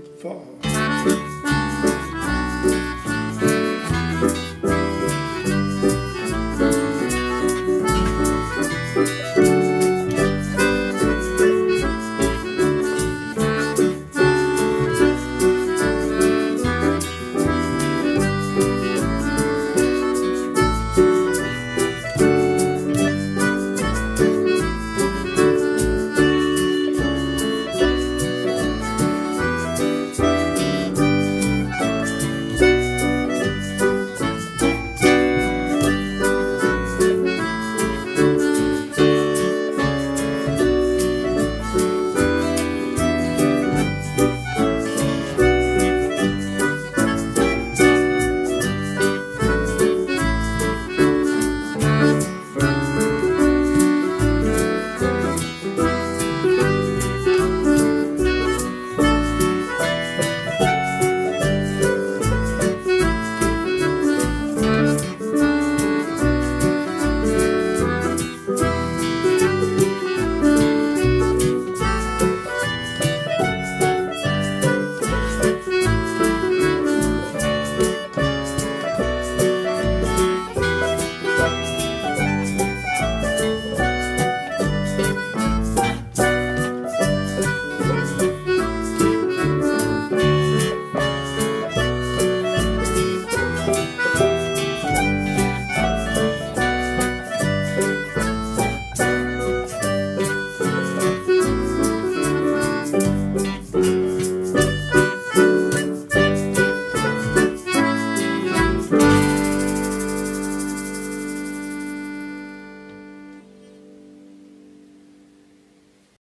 fall.